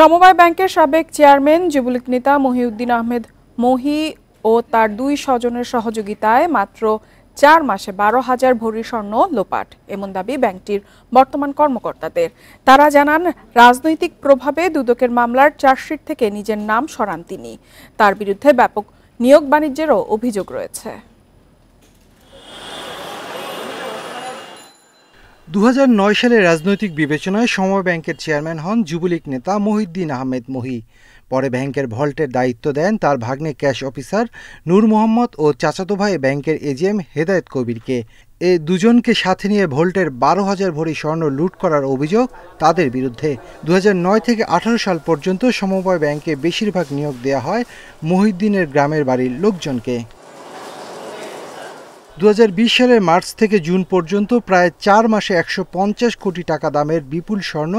সমবায় ব্যাংকের সাবেক চেয়ারম্যান যুবলীগ নেতা মহিউদ্দিন আহমেদ মহি ও তার দুই স্বজনের সহযোগিতায় মাত্র চার মাসে বারো হাজার ভরি স্বর্ণ লোপাট, এমন দাবি ব্যাংকটির বর্তমান কর্মকর্তাদের। তারা জানান, রাজনৈতিক প্রভাবে দুদকের মামলার চার্জশিট থেকে নিজের নাম সরান তিনি। তার বিরুদ্ধে ব্যাপক নিয়োগ বাণিজ্যেরও অভিযোগ রয়েছে। দু হাজার নয় সালে রাজনৈতিক বিবেচনায় সময় ব্যাংকের চেয়ারম্যান হন যুবলীগ নেতা মহিউদ্দিন আহমেদ মহি। পরে ব্যাংকের ভল্টের দায়িত্ব দেন তার ভাগ্নে ক্যাশ অফিসার নূর মোহাম্মদ ও চাচাতো ভাই ব্যাংকের এজিএম হেদায়েত কবিরকে। এ দুজনকে সাথে নিয়ে ভোল্টের বারো হাজার ভরি স্বর্ণ লুট করার অভিযোগ তাদের বিরুদ্ধে। দু হাজার নয় থেকে আঠারো সাল পর্যন্ত সমবায় ব্যাংকে বেশিরভাগ নিয়োগ দেওয়া হয় মহিউদ্দিনের গ্রামের বাড়ির লোকজনকে। দু হাজার বিশ সালের মার্চ থেকে জুন পর্যন্ত প্রায় চার মাসে একশো পঞ্চাশ কোটি টাকা দামের বিপুল স্বর্ণ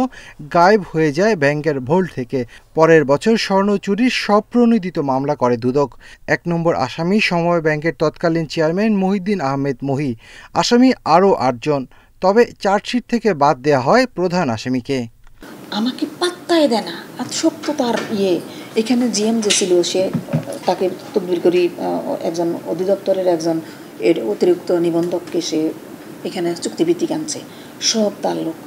গায়েব হয়ে যায় ব্যাংকের ভোল্ট থেকে। পরের বছর স্বর্ণ চুরির স্বপ্রণোদিত মামলা করে দুদক। এক নম্বর আসামি সময় ব্যাংকের তৎকালীন চেয়ারম্যান মহিদ্দিন আহমেদ মহি। আসামি আরও আটজন। তবে চার্জশিট থেকে বাদ দেওয়া হয় প্রধান আসামিকে। আমাকে পাত্তাই দেয় না। তো তার ইয়ে। এখানে জিএম যে ছিল সে, তাকে তদবির করি একজন অধিদপ্তরের একজন এর অতিরিক্ত নিবন্ধককে সে এখানে চুক্তিভিত্তিক আনছে। সব তার লোক।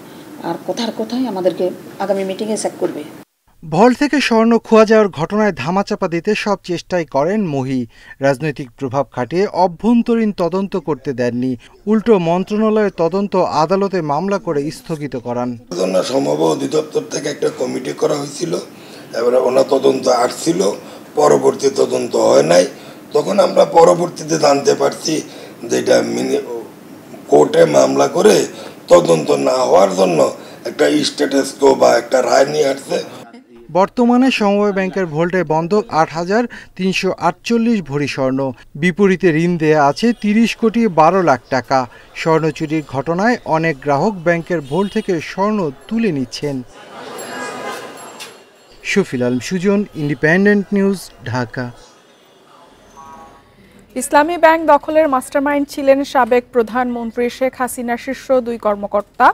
আর কথার কথাই আমাদেরকে আগামী মিটিংয়ে চেক করবে। ভল থেকে স্বর্ণ খোয়া যাওয়ার ঘটনায় ধামাচাপা দিতে সব চেষ্টাই করেন মহি। রাজনৈতিক প্রভাব খাটিয়ে অভ্যন্তরীণ তদন্ত করতে দেননি। উল্টো মন্ত্রণালয়ের তদন্ত আদালতে মামলা করে স্থগিত করান। সম্ভব অধিদপ্তর থেকে একটা কমিটি করা হয়েছিল। এবারে ওনার তদন্ত আসছিল। পরবর্তী তদন্ত হয় নাই। তখন আমরা পরবর্তীতে জানতে পারছি যে এটা কোর্টে মামলা করে তদন্ত না হওয়ার জন্য একটা স্ট্যাটাস কো বা একটা রায় নিয়ে আসছে। বর্তমানে সমবায় ব্যাংকের ভোল্টে বন্ধক আট হাজার তিনশো আটচল্লিশ ভরি স্বর্ণ। বিপরীতে ঋণ দেয়া আছে তিরিশ কোটি বারো লাখ টাকা। স্বর্ণ চুরির ঘটনায় অনেক গ্রাহক ব্যাংকের ভোল্ট থেকে স্বর্ণ তুলে নিচ্ছেন। Shafil Alam Sujan, independent news, Dhaka. Islami bank দখলের মাস্টারমাইন্ড ছিলেন সাবেক প্রধানমন্ত্রী শেখ হাসিনার শীর্ষ দুই কর্মকর্তা।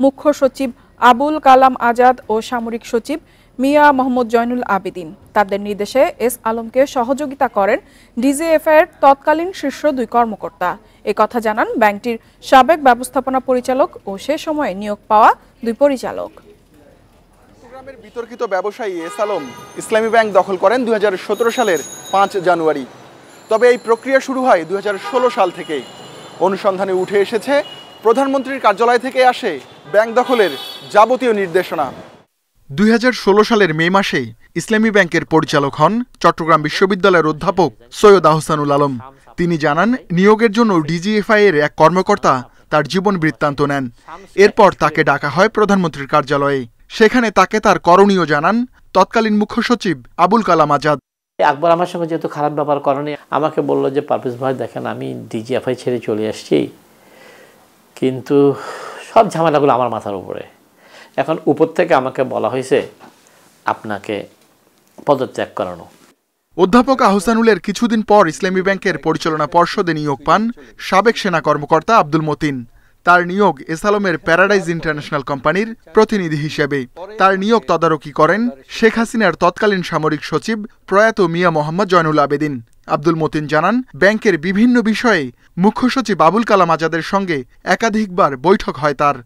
মুখ্য সচিব আবুল কালাম আজাদ ও সামরিক সচিব মিয়া মোহাম্মদ জয়নুল আবেদিন। তাদের নির্দেশে এস আলমকে সহযোগিতা করেন ডিজিএফআই এর তৎকালীন শীর্ষ দুই কর্মকর্তা। এ কথা জানান ব্যাংকটির সাবেক ব্যবস্থাপনা পরিচালক ও সে সময়ে নিয়োগ পাওয়া দুই পরিচালক। বিতর্কিত ব্যবসায়ী এস আলম ইসলামী ব্যাংক দখল করেন দুই হাজার সতেরো সালের পাঁচ জানুয়ারি। তবে এই প্রক্রিয়া শুরু হয় দুই হাজার ষোলো সাল থেকেই। অনুসন্ধানে উঠে এসেছে, প্রধানমন্ত্রীর কার্যালয় থেকে আসে ব্যাংক দখলের যাবতীয় নির্দেশনা। দুই হাজার ষোলো সালের মে মাসে ইসলামী ব্যাংকের পরিচালক হন চট্টগ্রাম বিশ্ববিদ্যালয়ের অধ্যাপক সৈয়দ আহসানুল আলম। তিনি জানান, নিয়োগের জন্য ডিজিএফআই এর এক কর্মকর্তা তার জীবন বৃত্তান্ত নেন। এরপর তাকে ডাকা হয় প্রধানমন্ত্রীর কার্যালয়ে। সেখানে তাকে তার করণীয় জানান, তৎকালীন মুখ্য সচিব আবুল কালাম আজাদ। আকবর আমার সঙ্গে যেহেতু খারাপ ব্যাপার করেনি, আমাকে বলল যে, পারভেজ ভাই, দেখেন আমি ডিজিএফআই ছেড়ে চলে আসছি। কিন্তু সব ঝামেলাগুলো আমার মাথার উপরে। এখন উপর থেকে আমাকে বলা হয়েছে, আপনাকে পদত্যাগ করানো। অধ্যাপক আহসানুলের কিছুদিন পর ইসলামী ব্যাংকের পরিচালনা পর্ষদে নিয়োগ পান সাবেক সেনা কর্মকর্তা আব্দুল মতিন। তার নিয়োগ এসালমের প্যারাডাইজ ইন্টারন্যাশনাল কোম্পানির প্রতিনিধি হিসেবে। তার নিয়োগ তদারকি করেন শেখ হাসিনার তৎকালীন সামরিক সচিব প্রয়াত মিয়া মোহাম্মদ জয়নুল আবেদিন। আব্দুল মতিন জানান, ব্যাংকের বিভিন্ন বিষয়ে মুখ্য সচিব আবুল কালাম আজাদের সঙ্গে একাধিকবার বৈঠক হয় তার।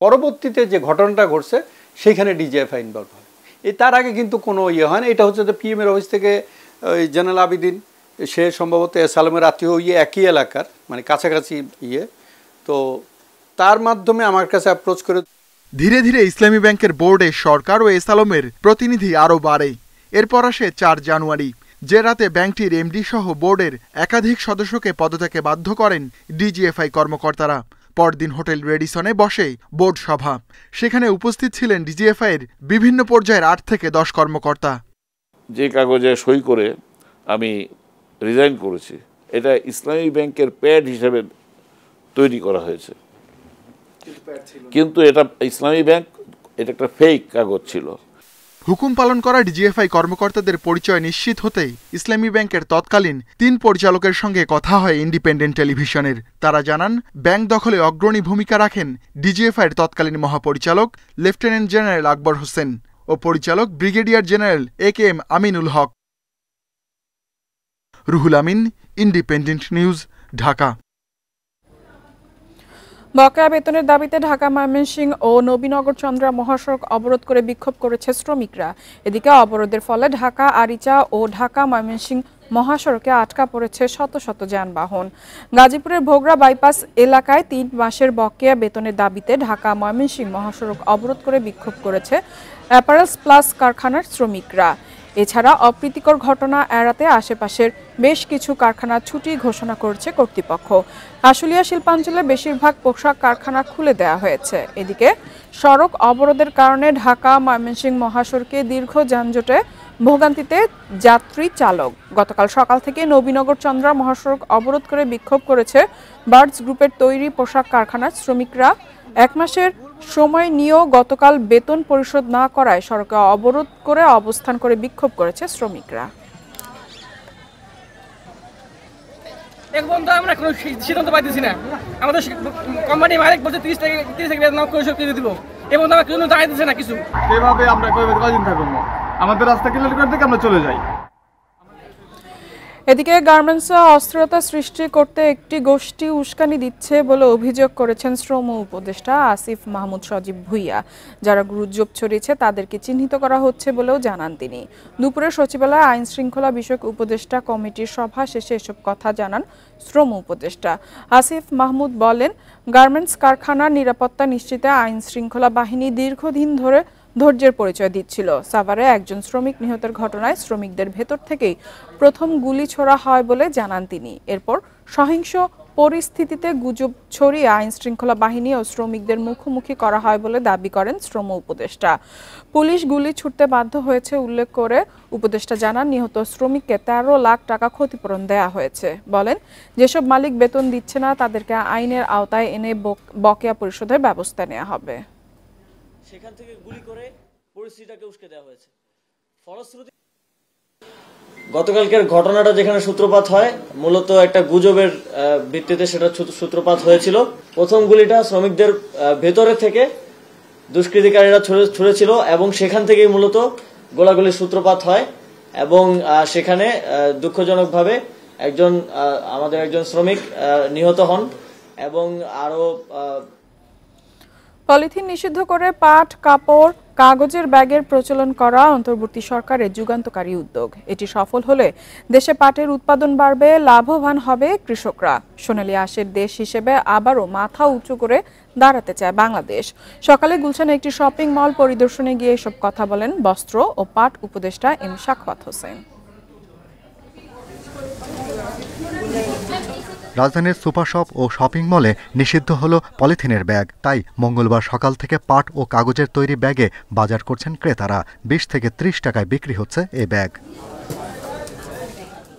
পরবর্তীতে যে ঘটনাটা ঘটছে সেখানে ডিজিএফআই ইনভলভ হয়। তার আগে কিন্তু কোনো ইয়ে হয় না। এটা হচ্ছে যে পিএম এর অফিস থেকে জেনারেল আবিদিন, সে সম্ভবত এস আলমের আত্মীয় ইয়ে একই এলাকার মানে কাছাকাছি ইয়ে। তো তার মাধ্যমে আমার কাছে অ্যাপ্রোচ করে ধীরে ধীরে ইসলামী ব্যাংকের বোর্ডে সরকার ও এস আলমের প্রতিনিধি আরও বাড়ে। এরপর আসে চার জানুয়ারি যে রাতে ব্যাংকটির এমডি সহ বোর্ডের একাধিক সদস্যকে পদত্যাগে বাধ্য করেন ডিজিএফআই কর্মকর্তারা। পরদিন হোটেল রেডিসনে বসে বোর্ড সভা। সেখানে উপস্থিত ছিলেন ডিজিএফআই এর বিভিন্ন পর্যায়ের আট থেকে দশ কর্মকর্তা। যে কাগজে সই করে আমি রিজাইন করেছি এটা ইসলামী ব্যাংকের প্যাড হিসেবে তৈরি করা হয়েছে। কিন্তু এটা ইসলামী ব্যাংক এটা একটা ফেক কাগজ ছিল। হুকুম পালন করা ডিজিএফআই কর্মকর্তাদের পরিচয় নিশ্চিত হতেই ইসলামী ব্যাংকের তৎকালীন তিন পরিচালকের সঙ্গে কথা হয় ইন্ডিপেন্ডেন্ট টেলিভিশনের। তারা জানান ব্যাংক দখলে অগ্রণী ভূমিকা রাখেন ডিজিএফআইয়ের তৎকালীন মহাপরিচালক লেফটেন্যান্ট জেনারেল আকবর হোসেন ও পরিচালক brigadier general A K M Aminul Haque. Ruhul Amin independent news Dhaka. বকেয়া বেতনের দাবিতে ঢাকা ময়মনসিংহ ও নবীনগর চন্দ্রা মহাসড়ক অবরোধ করে বিক্ষোভ করেছে শ্রমিকরা। এদিকে অবরোধের ফলে ঢাকা, আরিচা ও ঢাকা ময়মনসিংহ মহাসড়কে আটকা পড়েছে শত শত যানবাহন। গাজীপুরের ভোগড়া বাইপাস এলাকায় তিন মাসের বকেয়া বেতনের দাবিতে ঢাকা ময়মনসিংহ মহাসড়ক অবরোধ করে বিক্ষোভ করেছে অ্যাপারেলস প্লাস কারখানার শ্রমিকরা। এছাড়া অপ্রীতিকর ঘটনা এড়াতে আশেপাশের বেশ কিছু কারখানা ছুটি ঘোষণা করেছে কর্তৃপক্ষ। আশুলিয়া শিল্পাঞ্চলে বেশিরভাগ পোশাক কারখানা খুলে দেওয়া হয়েছে। এদিকে সড়ক অবরোধের কারণে ঢাকা ময়মনসিংহ মহাসড়কে দীর্ঘ যানজটে ভোগান্তিতে যাত্রী চালক। গতকাল সকাল থেকে নবীনগর চন্দ্রা মহাসড়ক অবরোধ করে বিক্ষোভ করেছে বার্ডস গ্রুপের তৈরি পোশাক কারখানার শ্রমিকরা। এক মাসের সময় নিয়েও গতকাল বেতন পরিশোধ না করায় সড়কে অবরোধ করে অবস্থান করে বিক্ষোভ করেছে শ্রমিকরা। এখন তো আমরা কোনো সিদ্ধান্ত পাইতেছি না। আমাদের কোম্পানি মালিক বলছে তিরিশ টাকা তিরিশ টাকা বেতন কৈশোর করে দিব। এবং আমরা কোনো দাঁড়াইতেছে না কিছু। এভাবে আমরা থাকব। আমাদের রাস্তা ক্লিয়ার করে থেকে আমরা চলে যাই। এদিকে গার্মেন্টসে অস্থিরতা সৃষ্টি করতে একটি গোষ্ঠী উস্কানি দিচ্ছে বলে অভিযোগ করেছেন শ্রম উপদেষ্টা আসিফ মাহমুদ সজীব ভুইয়া। যারা গুজব ছড়িয়েছে, তাদেরকে চিহ্নিত করা হচ্ছে বলেও জানান তিনি। দুপুরে সচিবালয়ে আইন শৃঙ্খলা বিষয়ক উপদেষ্টা কমিটির সভা শেষে এসব কথা জানান শ্রম উপদেষ্টা। আসিফ মাহমুদ বলেন, গার্মেন্টস কারখানার নিরাপত্তা নিশ্চিতে আইন শৃঙ্খলা বাহিনী দীর্ঘদিন ধরে ধৈর্যের পরিচয় দিচ্ছিল। সাভারে একজন শ্রমিক নিহতের ঘটনায় শ্রমিকদের ভেতর থেকেই প্রথম গুলি ছোড়া হয় বলে জানান তিনি। এরপর সহিংস পরিস্থিতিতে গুজব ছড়িয়ে আইন শৃঙ্খলা বাহিনী ও শ্রমিকদের মুখোমুখি করা হয় বলে দাবি করেন শ্রম উপদেষ্টা। পুলিশ গুলি ছুটতে বাধ্য হয়েছে উল্লেখ করে উপদেষ্টা জানান, নিহত শ্রমিককে তেরো লাখ টাকা ক্ষতিপূরণ দেয়া হয়েছে। বলেন, যেসব মালিক বেতন দিচ্ছে না, তাদেরকে আইনের আওতায় এনে বক- বকেয়া পরিশোধের ব্যবস্থা নেওয়া হবে। সেখান থেকে গুলি করে পরিস্থিতিটাকে উস্কে দেওয়া হয়েছে। ফলশ্রুতি গতকালকের ঘটনাটা যেখানে সূত্রপাত হয় মূলত একটা গুজবের ভিত্তিতে সেটা সূত্রপাত হয়েছিল। প্রথম গুলিটা শ্রমিকদের ভেতরে থেকে দুষ্কৃতিকারীরা ছুড়েছিল এবং সেখান থেকেই মূলত গোলাগুলির সূত্রপাত হয় এবং সেখানে দুঃখজনকভাবে একজন আমাদের একজন শ্রমিক নিহত হন এবং আরও আহ, পলিথিন নিষিদ্ধ করে পাট, কাপড়, কাগজের ব্যাগের প্রচলন করা অন্তর্বর্তী সরকারের যুগান্তকারী উদ্যোগ। এটি সফল হলে দেশে পাটের উৎপাদন বাড়বে, লাভবান হবে কৃষকরা। সোনালী আশের দেশ হিসেবে আবারও মাথা উঁচু করে দাঁড়াতে চায় বাংলাদেশ। সকালে গুলশানে একটি শপিং মল পরিদর্শনে গিয়ে এসব কথা বলেন বস্ত্র ও পাট উপদেষ্টা এম শাকওয়াত হোসেন। রাজধানীর সুপার শপ ও শপিং মলে নিষিদ্ধ হল পলিথিনের ব্যাগ। তাই মঙ্গলবার সকাল থেকে পাট ও কাগজের তৈরি ব্যাগে বাজার করছেন ক্রেতারা। বিশ থেকে ত্রিশ টাকায় বিক্রি হচ্ছে এ ব্যাগ।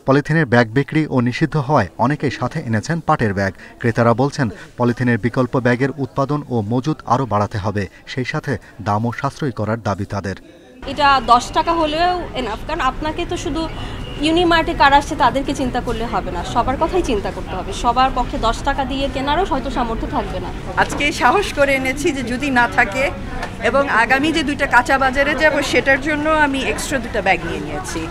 পলিথিনের ব্যাগ বিক্রি ও নিষিদ্ধ হওয়ায় অনেকেই সাথে এনেছেন পাটের ব্যাগ। ক্রেতারা বলছেন, পলিথিনের বিকল্প ব্যাগের উৎপাদন ও মজুত আরও বাড়াতে হবে। সেই সাথে দামও সাশ্রয়ী করার দাবি তাদের। এটা দশ টাকা হলেও এনাফ কারণ আপনাকে তো শুধু ইউনিমার্টে কারা আসছে তাদেরকে চিন্তা করলে হবে না। সবার কথাই চিন্তা করতে হবে। সবার পক্ষে দশ টাকা দিয়ে কেনারও হয়তো সামর্থ্য থাকবে না। আজকে সাহস করে এনেছি যে যদি না থাকে এবং আগামী যে দুইটা কাঁচা বাজারে যাব সেটার জন্য আমি এক্সট্রা দুটা ব্যাগ নিয়ে নিয়েছি।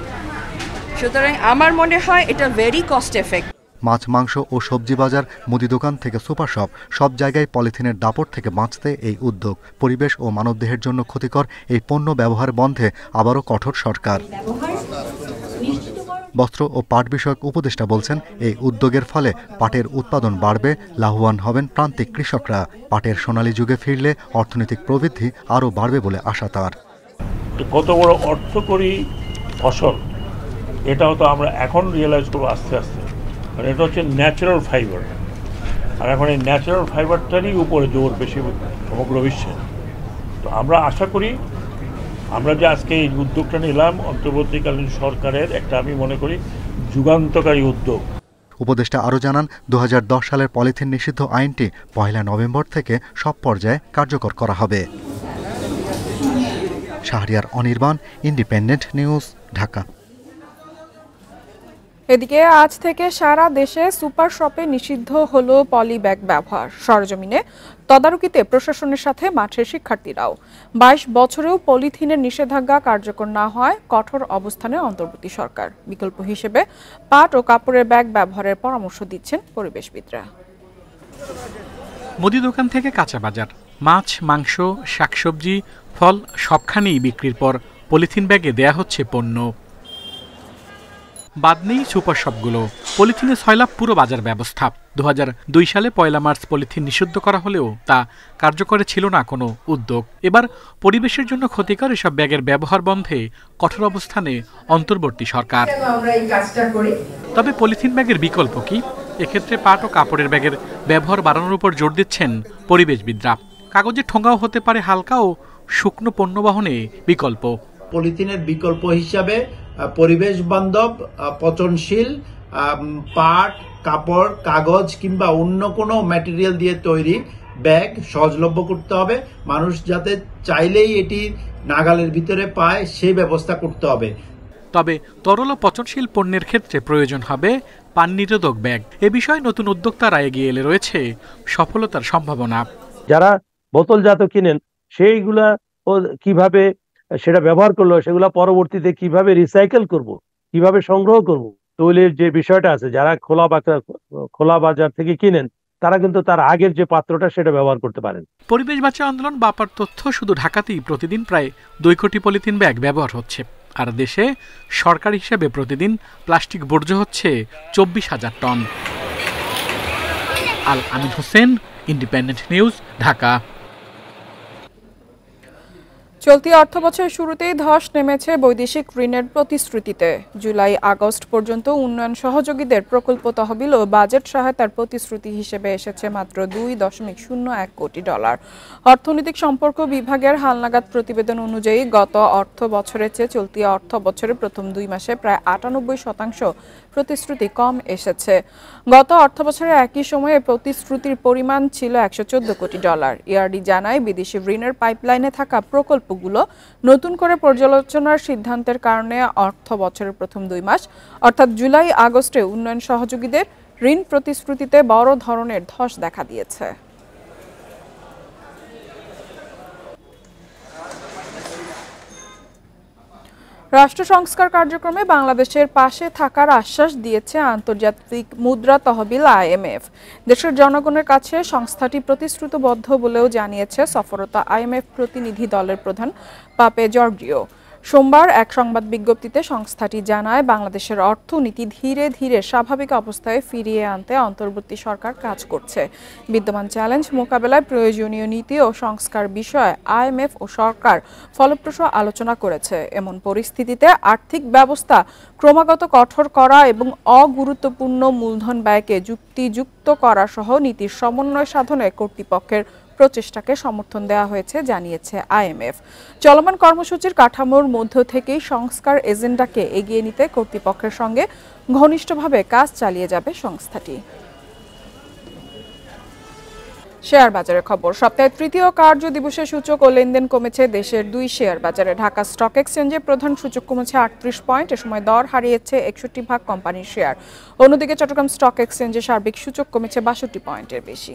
সুতরাং আমার মনে হয় এটা ভেরি কস্ট এফেক্ট মাছ মাংস ও সবজি বাজার মুদি দোকান থেকে সুপার শপ সব জায়গায় পলিথিনের দাপট থেকে বাঁচতে এই উদ্যোগ। পরিবেশ ও মানবদেহের জন্য ক্ষতিকর এই পণ্য ব্যবহার বন্ধে আবারও কঠোর সরকার। বস্ত্র ও পাট বিষয়ক উপদেষ্টা বলছেন, এই উদ্যোগের ফলে পাটের উৎপাদন বাড়বে, লাভবান হবেন প্রান্তিক কৃষকরা। পাটের সোনালী যুগে ফিরলে অর্থনৈতিক প্রবৃদ্ধি আরও বাড়বে বলে আশা তার। কত বড় অর্থকরী ফসল, এটাও তো আমরা এখন রিয়েলাইজ করব আস্তে আস্তে। কারণ এটা হচ্ছে ন্যাচারাল ফাইবার আর এখন এই ন্যাচারাল ফাইবারটারই উপরে জোর বেশি সমগ্র বিশ্বে। তো আমরা আশা করি আমরা যে আজকে এই উদ্যোগটা নিলাম, অন্তর্বর্তীকালীন সরকারের একটা আমি মনে করি যুগান্তকারী উদ্যোগ। উপদেষ্টা আরও জানান দু হাজার দশ সালের পলিথিন নিষিদ্ধ আইনটি পয়লা নভেম্বর থেকে সব পর্যায়ে কার্যকর করা হবে। Shahriar Anirban, independent news, Dhaka. এদিকে আজ থেকে সারা দেশে সুপার শপে নিষিদ্ধ হলো পলি ব্যাগ ব্যবহার। সরজমিনে তদারকিতে প্রশাসনের সাথে মাঠের শিক্ষার্থীরাও। বাইশ বছরেও পলিথিনের নিষেধাজ্ঞা কার্যকর না হয়, কঠোর অবস্থানে অন্তর্বর্তী সরকার। বিকল্প হিসেবে পাট ও কাপড়ের ব্যাগ ব্যবহারের পরামর্শ দিচ্ছেন পরিবেশবিদরা। মুদি দোকান থেকে কাঁচা বাজার। মাছ, মাংস, শাকসবজি, ফল সবখানেই বিক্রির পর পলিথিন ব্যাগে দেয়া হচ্ছে পণ্য। বাদ নেই সুপার শপগুলো পলিথিনে ছয়লাভ পুরো বাজার ব্যবস্থা। দু হাজার দুই সালে পয়লা মার্চ পলিথিন নিষিদ্ধ করা হলেও তা কার্যকরে ছিল না কোনো উদ্যোগ। এবার পরিবেশের জন্য ক্ষতিকর এসব ব্যাগের ব্যবহার বন্ধে কঠোর অবস্থানে অন্তর্বর্তী সরকার। তবে পলিথিন ব্যাগের বিকল্প কি? এক্ষেত্রে পাট ও কাপড়ের ব্যাগের ব্যবহার বাড়ানোর উপর জোর দিচ্ছেন পরিবেশবিদরা। কাগজের ঠোঙাও হতে পারে হালকা ও শুকনো পণ্য বহনে বিকল্প। পলিথিনের বিকল্প হিসাবে পরিবেশ বান্ধব পচনশীল পাট কাপড় কাগজ কিংবা অন্য কোনো ম্যাটেরিয়াল দিয়ে তৈরি ব্যাগ সহজলভ্য করতে হবে। মানুষ যাতে চাইলেই এটি নাগালের ভিতরে পায় সেই ব্যবস্থা করতে হবে। তবে তরল পচনশীল পণ্যের ক্ষেত্রে প্রয়োজন হবে পান নিরোধক ব্যাগ। এ বিষয়ে নতুন উদ্যোক্তারা এগিয়ে এলে রয়েছে সফলতার সম্ভাবনা। যারা বোতলজাত কিনেন সেইগুলা কীভাবে সেটা ব্যবহার করল, সেগুলা পরবর্তীতে কীভাবে রিসাইকেল করব, কীভাবে সংগ্রহ করব, তৈলের যে বিষয়টা আছে, যারা খোলা বাজার খোলা বাজার থেকে কিনেন, তারা কিন্তু তার আগের যে পাত্রটা সেটা ব্যবহার করতে পারেন। পরিবেশ বাঁচা আন্দোলন, বাপার তথ্য শুধু ঢাকাতেই প্রতিদিন প্রায় দুই কোটি পলিথিন ব্যাগ ব্যবহার হচ্ছে। আর দেশে সরকার হিসেবে প্রতিদিন প্লাস্টিক বর্জ্য হচ্ছে চব্বিশ হাজার ton. Al Amin Hossain, independent news, Dhaka. চলতি অর্থবছরের শুরুতেই ধস নেমেছে বৈদেশিক ঋণের প্রতিশ্রুতিতে। জুলাই, আগস্ট পর্যন্ত উন্নয়ন সহযোগীদের প্রকল্প তহবিল ও বাজেট সহায়তার প্রতিশ্রুতি হিসেবে এসেছে মাত্র দুই দশমিক শূন্য এক কোটি ডলার। অর্থনৈতিক সম্পর্ক বিভাগের হালনাগাদ প্রতিবেদন অনুযায়ী গত অর্থ বছরের চেয়ে চলতি অর্থ বছরের প্রথম দুই মাসে প্রায় আটানব্বই শতাংশ প্রতিশ্রুতি কম এসেছে। গত অর্থ বছরে একই সময়ে প্রতিশ্রুতির পরিমাণ ছিল একশো চোদ্দ কোটি ডলার। ইআরডি জানায়, বিদেশি ঋণের পাইপলাইনে থাকা প্রকল্পগুলো নতুন করে পর্যালোচনার সিদ্ধান্তের কারণে অর্থ বছরের প্রথম দুই মাস, অর্থাৎ জুলাই আগস্টে উন্নয়ন সহযোগীদের ঋণ প্রতিশ্রুতিতে বড় ধরনের ধস দেখা দিয়েছে। রাষ্ট্র সংস্কার কার্যক্রমে বাংলাদেশের পাশে থাকার আশ্বাস দিয়েছে আন্তর্জাতিক মুদ্রা তহবিল আইএমএফ। দেশের জনগণের কাছে সংস্থাটি প্রতিশ্রুতবদ্ধ বলেও জানিয়েছে সফরতা আইএমএফ প্রতিনিধি দলের প্রধান পাপে জর্জিও। সোমবার এক সংবাদ বিজ্ঞপ্তিতে সংস্থাটি জানায়, বাংলাদেশের অর্থনীতি ধীরে ধীরে স্বাভাবিক অবস্থায় ফিরিয়ে আনতে অন্তর্বর্তী সরকার কাজ করছে। বিদ্যমান চ্যালেঞ্জ মোকাবেলায় প্রয়োজনীয় নীতি ও সংস্কার বিষয়ে আইএমএফ ও সরকার ফলপ্রসূ আলোচনা করেছে। এমন পরিস্থিতিতে আর্থিক ব্যবস্থা ক্রমাগত কঠোর করা এবং অগুরুত্বপূর্ণ মূলধন ব্যয়কে যুক্তিযুক্ত করা সহ নীতির সমন্বয় সাধনে কর্তৃপক্ষের প্রচেষ্টাকে সমর্থন দেওয়া হয়েছে, জানিয়েছে আইএমএফ। চলমান কর্মসূচির কাঠামোর মধ্য থেকেই সংস্কার এজেন্ডাকে এগিয়ে নিতে কর্তৃপক্ষের সঙ্গে ঘনিষ্ঠভাবে কাজ চালিয়ে যাবে সংস্থাটি। শেয়ার বাজারের খবর, সপ্তাহের তৃতীয় কার্য দিবসে সূচক ও লেনদেন কমেছে দেশের দুই শেয়ার বাজারে। ঢাকা স্টক এক্সচেঞ্জে প্রধান সূচক কমেছে আটত্রিশ পয়েন্ট, এ সময় দর হারিয়েছে একষট্টি ভাগ কোম্পানির শেয়ার। অন্যদিকে চট্টগ্রাম স্টক এক্সচেঞ্জে সার্বিক সূচক কমেছে বাষট্টি পয়েন্টের বেশি।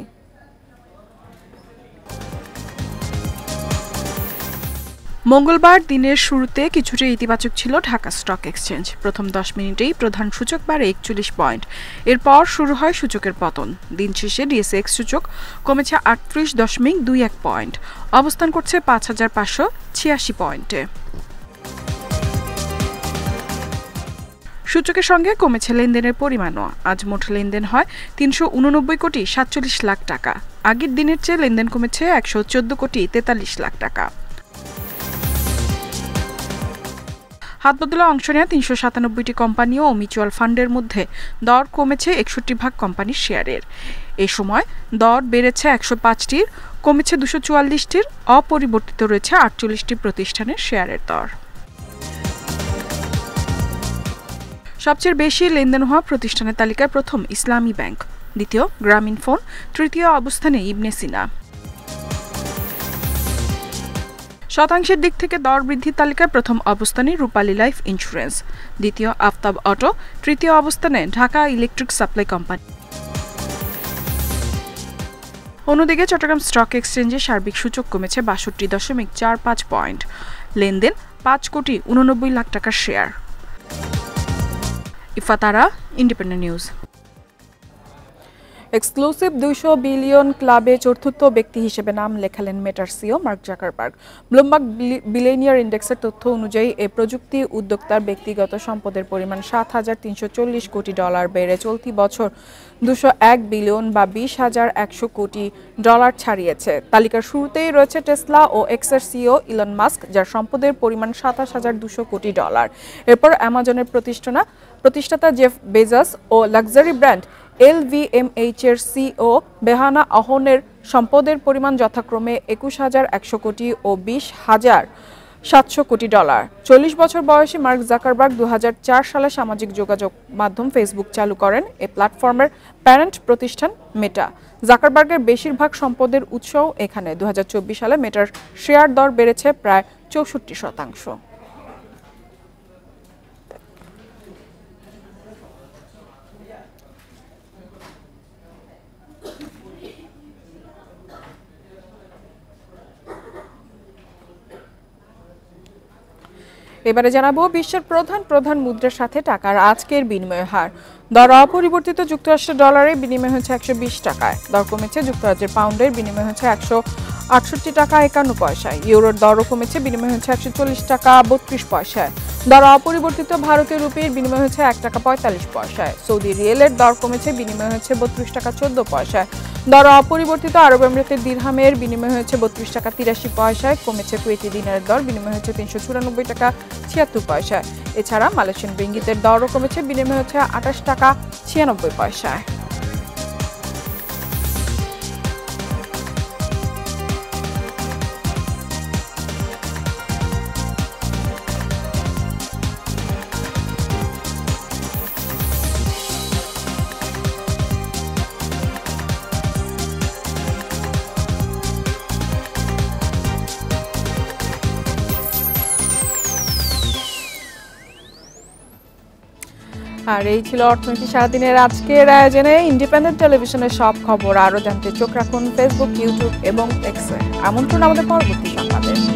মঙ্গলবার দিনের শুরুতে কিছুটা ইতিবাচক ছিল ঢাকা স্টক এক্সচেঞ্জ। প্রথম দশ মিনিটেই প্রধান সূচক বাড়ে একচল্লিশ পয়েন্ট। এরপর শুরু হয় সূচকের পতন। দিন শেষে ডিএসএক্স সূচক কমেছে আটত্রিশ দশমিক দুই এক পয়েন্ট। অবস্থান করছে পাঁচ হাজার পাঁচশো ছিয়াশি পয়েন্টে। সূচকের সঙ্গে কমেছে লেনদেনের পরিমাণও। আজ মোট লেনদেন হয় তিনশো উননব্বই কোটি সাতচল্লিশ লাখ টাকা। আগের দিনের চেয়ে লেনদেন কমেছে একশো চোদ্দ কোটি তেতাল্লিশ লাখ টাকা। হাত বদলে অংশ নেওয়া তিনশো সাতানব্বইটি কোম্পানি ও মিউচুয়াল ফান্ডের মধ্যে দর কমেছে একষট্টি ভাগ কোম্পানির শেয়ারের। এ সময় দর বেড়েছে একশো পাঁচটির, কমেছে দুশো চুয়াল্লিশটির, অপরিবর্তিত রয়েছে আটচল্লিশটি প্রতিষ্ঠানের শেয়ারের দর। সবচেয়ে বেশি লেনদেন হওয়া প্রতিষ্ঠানের তালিকায় প্রথম ইসলামী ব্যাংক, দ্বিতীয় গ্রামীণ ফোন, তৃতীয় অবস্থানে ইবনে সিনা। শতাংশের দিক থেকে দর বৃদ্ধির তালিকায় প্রথম অবস্থানে রূপালী লাইফ ইন্স্যুরেন্স, দ্বিতীয় আফতাব অটো, তৃতীয় অবস্থানে ঢাকা ইলেকট্রিক সাপ্লাই কোম্পানি। অন্যদিকে চট্টগ্রাম স্টক এক্সচেঞ্জে সার্বিক সূচক কমেছে বাষট্টি দশমিক চার পাঁচ পয়েন্ট। লেনদেন পাঁচ কোটি উননব্বই লাখ টাকার share. Ifatara, independent news. Exclusive দুইশো বিলিয়ন ক্লাবে চতুর্থ ব্যক্তি হিসেবে নাম লেখালেন মেটার CEO Mark Zuckerberg. Bloomberg billionaire ইন্ডেক্সের তথ্য অনুযায়ী, এ প্রযুক্তি উদ্যোক্তার ব্যক্তিগত সম্পদের পরিমাণ সাত হাজার তিনশো চল্লিশ কোটি ডলার বেড়ে চলতি বছর দুশো এক বিলিয়ন বা বিশ হাজার একশো কোটি ডলার ছাড়িয়েছে। তালিকার শুরুতেই রয়েছে টেসলা ও এক্সের সিও ইলন মাস্ক, যার সম্পদের পরিমাণ সাতাশ হাজার দুশো কোটি ডলার। এরপর অ্যামাজনের প্রতিষ্ঠানা প্রতিষ্ঠাতা জেফ বেজাস ও লাক্সারি ব্র্যান্ড এলভিএমএইচ এর সিও বেহানা আহনের সম্পদের পরিমাণ যথাক্রমে একুশ হাজার একশো কোটি ও বিশ হাজার সাতশো কোটি ডলার। চল্লিশ বছর বয়সী মার্ক জাকারবার্গ দু হাজার চার সালে সামাজিক যোগাযোগ মাধ্যম ফেসবুক চালু করেন। এ প্ল্যাটফর্মের প্যারেন্ট প্রতিষ্ঠান মেটা। জাকারবার্গের বেশিরভাগ সম্পদের উৎসও এখানে। দু হাজার চব্বিশ সালে মেটার শেয়ার দর বেড়েছে প্রায় চৌষট্টি শতাংশ। এবারে জানাব, বিশ্বের প্রধান প্রধান মুদ্রার সাথে টাকার আজকের বিনিময় হার। দর অপরিবর্তিত যুক্তরাষ্ট্রের ডলারের বিনিময় হচ্ছে একশো বিশ টাকায়। দর কমেছে যুক্তরাজ্যের পাউন্ডের বিনিময় হচ্ছে একশো আটষট্টি টাকা একান্ন পয়সায়। ইউরোর দরও কমেছে, বিনিময় হচ্ছে একশো চল্লিশ টাকা বত্রিশ পয়সায়। দর অপরিবর্তিত ভারতীয় রুপির বিনিময় হচ্ছে এক টাকা পঁয়তাল্লিশ পয়সায়। সৌদি রিয়েলের দর কমেছে, বিনিময় হচ্ছে বত্রিশ টাকা চোদ্দ পয়সায়। দর অপরিবর্তিত আরব আমিরাতের দিরহামের বিনিময় হয়েছে বত্রিশ টাকা তিরাশি পয়সায়। কমেছে কুয়েতি দিনারের দর, বিনিময় হচ্ছে তিনশো চুরানব্বই টাকা ছিয়াত্তর পয়সায়। এছাড়া মালয়েশিয়ান রিঙ্গিতের দরও কমেছে, বিনিময় হচ্ছে আঠাশ টাকা ছিয়ানব্বই পয়সায়। আর এই ছিল অর্থনীতি সারাদিনের আজকের আয়োজনে ইন্ডিপেন্ডেন্ট টেলিভিশনের সব খবর। আরও জানতে চোখ রাখুন ফেসবুক ইউটিউব এবং এক্সে আমন্ত্রণ আমাদের পরবর্তী সংবাদে।